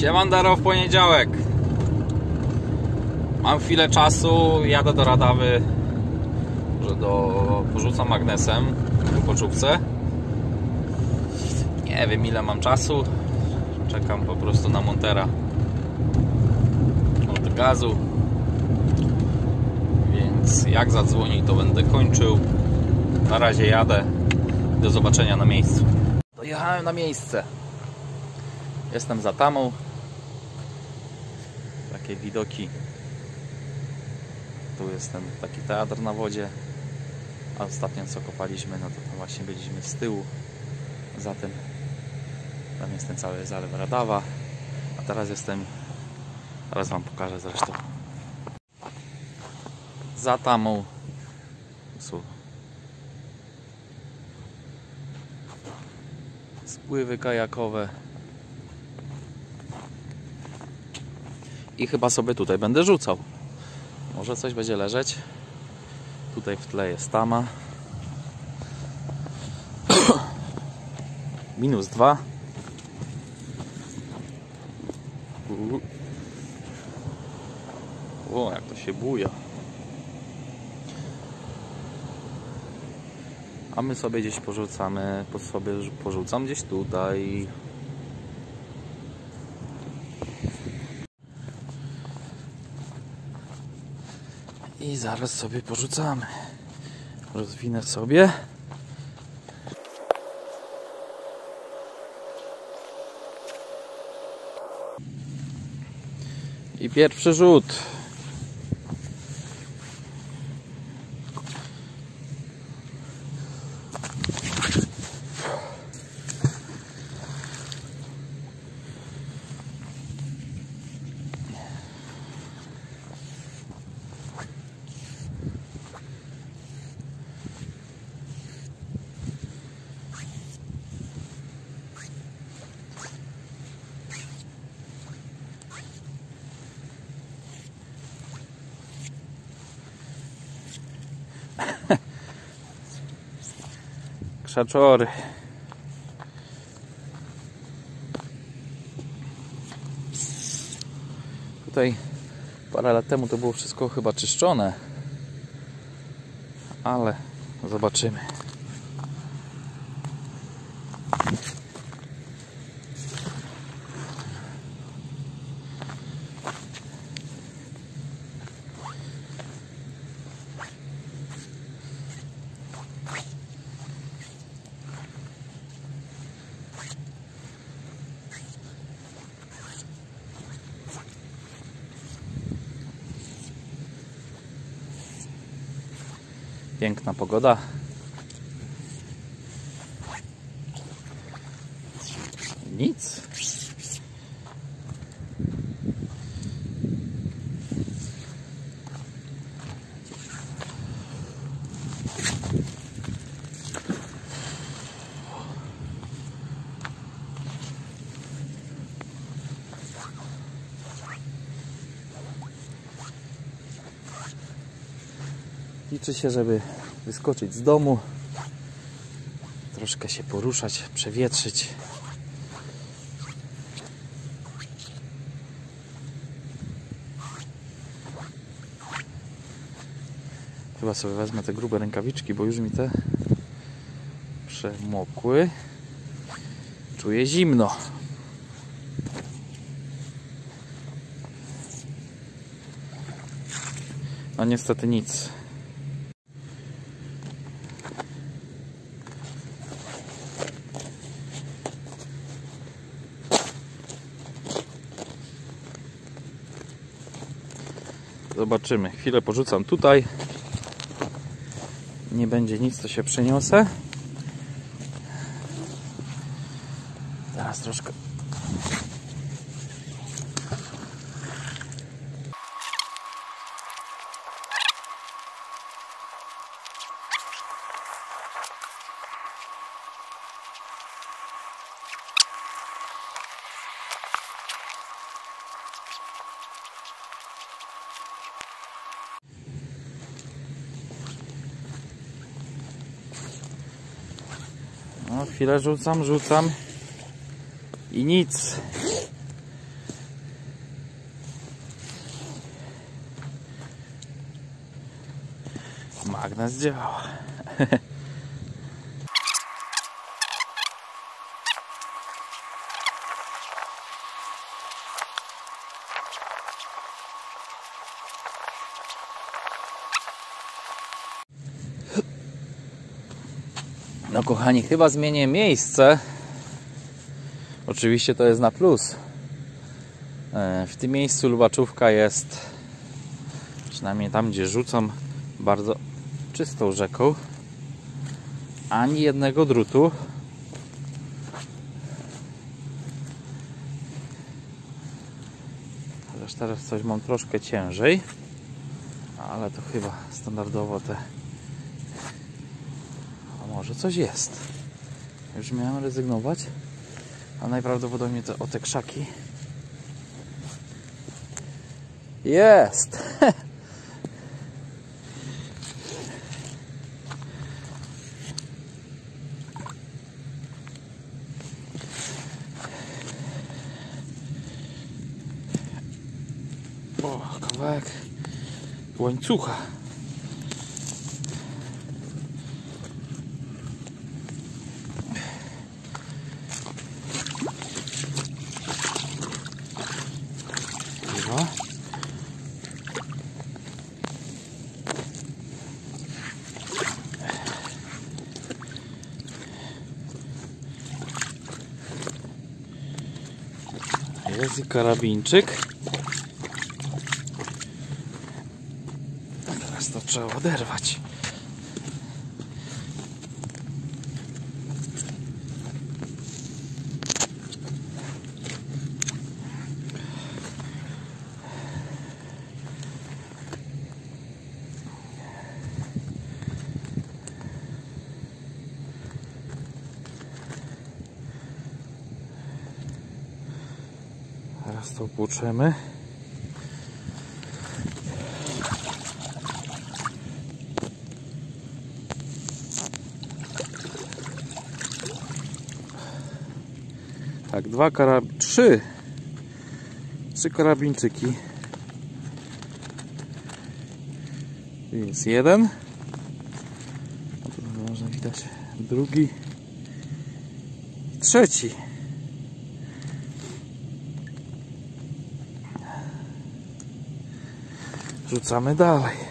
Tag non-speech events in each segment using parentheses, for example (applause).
Siemandaro w poniedziałek. Mam chwilę czasu, jadę do Radawy, że do porzucam magnesem w poczówce. Nie wiem ile mam czasu. Czekam po prostu na montera od gazu. Więc jak zadzwoni to będę kończył. Na razie jadę. Do zobaczenia na miejscu. Dojechałem na miejsce. Jestem za tamą. Takie widoki. Tu jest ten taki teatr na wodzie. A ostatnio co kopaliśmy, no to tam właśnie byliśmy z tyłu. Za tym. Tam jest ten cały zalew Radawa. A teraz jestem. Teraz Wam pokażę zresztą. Za tamą. Spływy kajakowe. I chyba sobie tutaj będę rzucał. Może coś będzie leżeć. Tutaj w tle jest tama. (coughs) Minus dwa. O, jak to się buja. A my sobie gdzieś porzucamy, po sobie porzucam gdzieś tutaj. I zaraz sobie porzucamy. Rozwinę sobie. I pierwszy rzut. (laughs) krzaczory. Tutaj parę lat temu to było wszystko chyba czyszczone, ale zobaczymy. Piękna pogoda. Nic. Liczy się, żeby wyskoczyć z domu, troszkę się poruszać, przewietrzyć. Chyba sobie wezmę te grube rękawiczki, bo już mi te przemokły. Czuję zimno. No niestety nic. Zobaczymy. Chwilę porzucam tutaj. Nie będzie nic, to się przeniosę. Teraz troszkę. Chwilę rzucam, rzucam i nic. Magnes działa. No kochani, chyba zmienię miejsce. Oczywiście to jest na plus. E, W tym miejscu lubaczówka jest przynajmniej tam gdzie rzucam bardzo czystą rzeką. Ani jednego drutu. Chociaż teraz coś mam troszkę ciężej. Ale to chyba standardowo te może coś jest. Już miałem rezygnować, a najprawdopodobniej to o te krzaki. Jest! (laughs) O, kawałek łańcucha. Dwa. Jest i karabinczyk. Teraz to trzeba oderwać. Teraz to opłuczemy. Tak, dwa karab... trzy. Trzy karabinczyki. Więc jeden. Można widać drugi. Trzeci. Rzucamy dalej.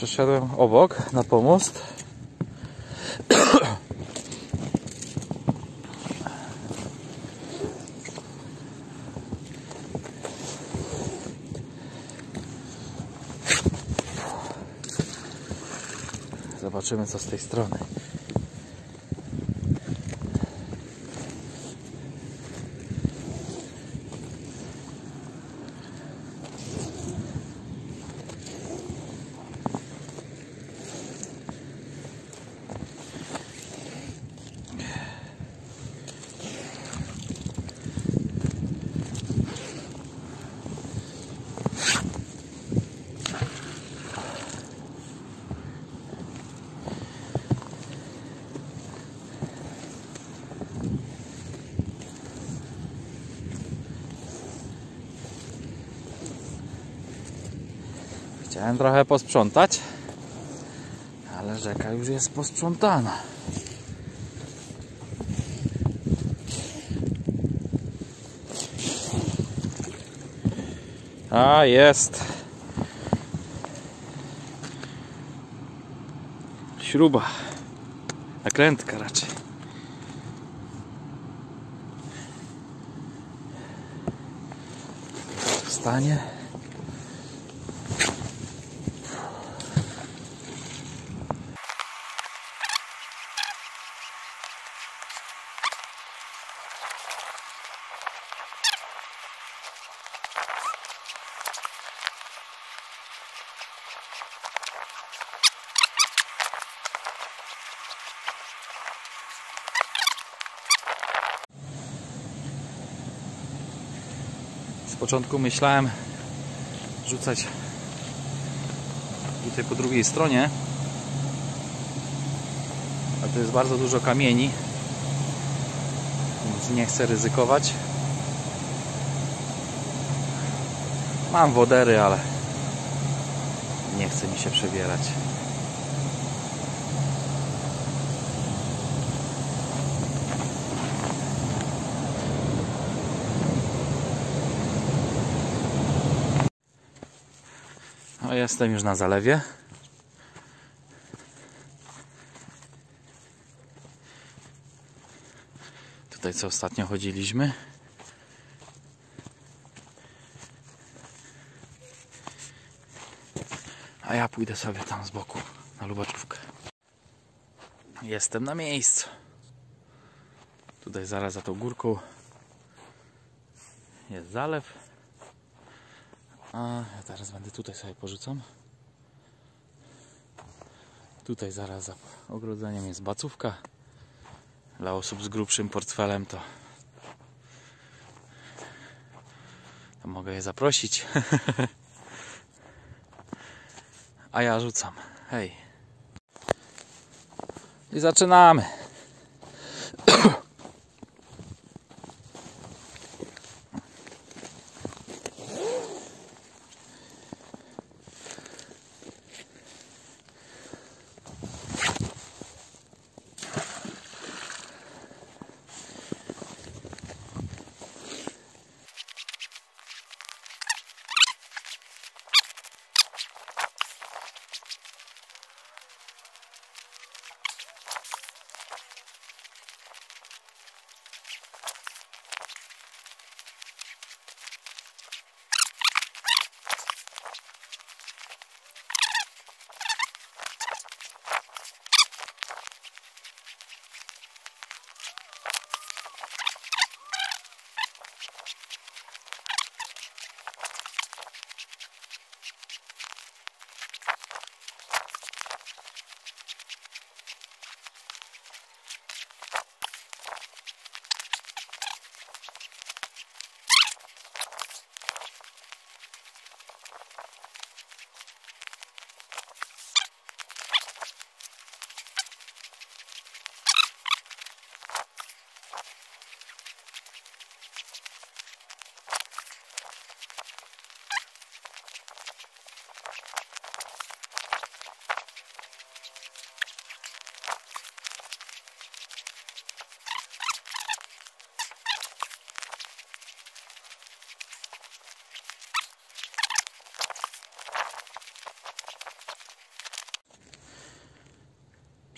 Przeszedłem obok na pomost. Zobaczymy co z tej strony. Chciałem trochę posprzątać, ale rzeka już jest posprzątana. A jest śruba, nakrętka raczej. Wstanie. Początku myślałem rzucać tutaj po drugiej stronie. A tu jest bardzo dużo kamieni. Więc nie chcę ryzykować. Mam wodery, ale nie chce mi się przebierać. Jestem już na zalewie. Tutaj co ostatnio chodziliśmy. A ja pójdę sobie tam z boku na lubaczówkę. Jestem na miejscu. Tutaj zaraz za tą górką jest zalew. A ja teraz będę tutaj sobie porzucam. Tutaj zaraz za ogrodzeniem jest bacówka. Dla osób z grubszym portfelem to, to mogę je zaprosić. (laughs) A ja rzucam. Hej. I zaczynamy.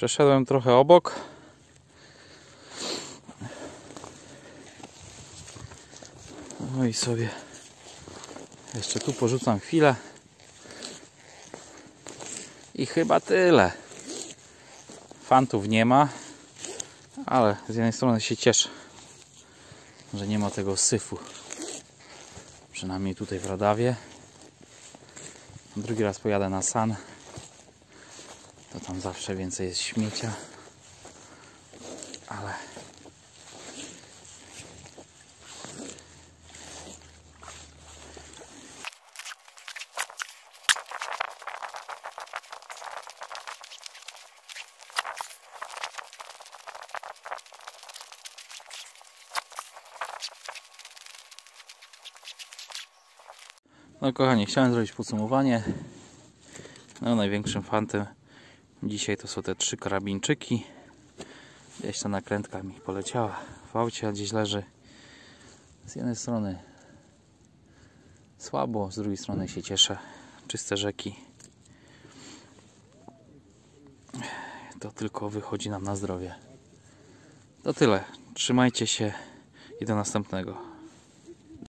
Przeszedłem trochę obok. No i sobie jeszcze tu porzucam chwilę. I chyba tyle. Fantów nie ma, ale z jednej strony się cieszę, że nie ma tego syfu. Przynajmniej tutaj w Radawie. Drugi raz pojadę na San tam zawsze więcej jest śmiecia. Ale No kochani, chciałem zrobić podsumowanie. No największym fantem Dzisiaj to są te trzy karabinczyki. Gdzieś ta nakrętka mi poleciała w aucie, a gdzieś leży. Z jednej strony słabo, z drugiej strony się cieszę. Czyste rzeki. To tylko wychodzi nam na zdrowie. To tyle. Trzymajcie się i do następnego.